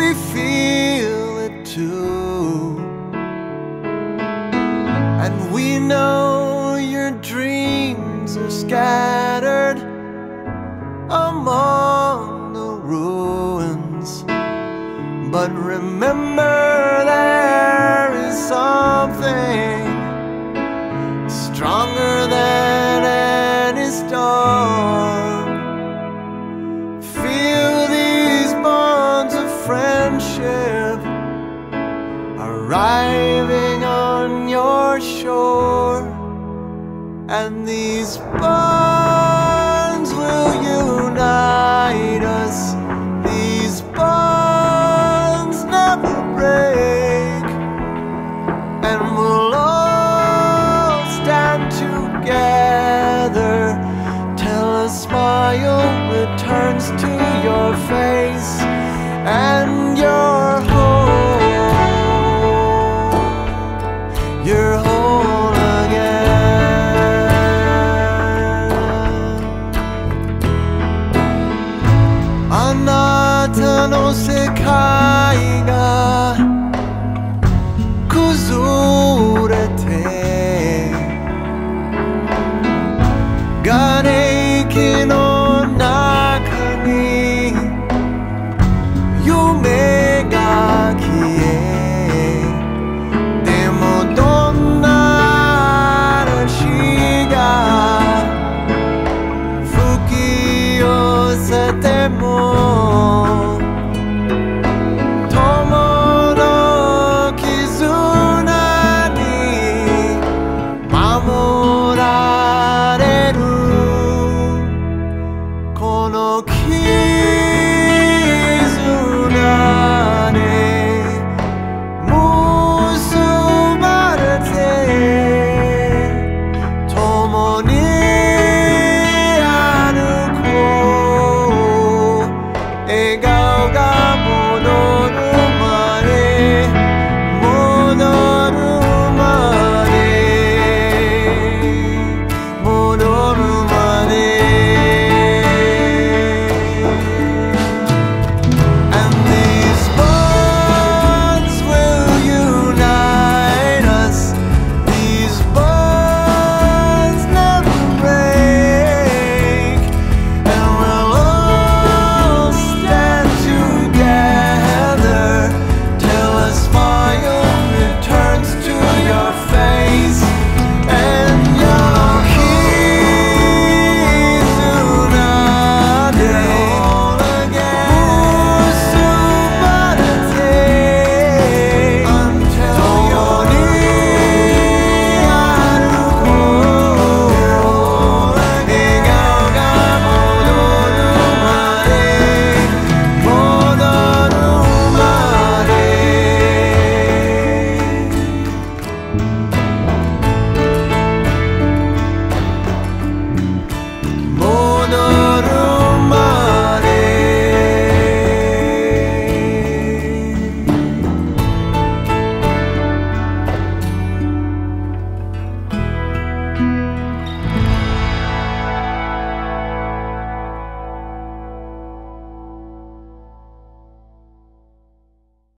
we feel it too. And we know your dreams are scattered among the ruins. But remember friendship arriving on your shore, and these bonds will unite us. These bonds never break, and we'll all stand together. Till a smile returns to your face. And あなたの世界が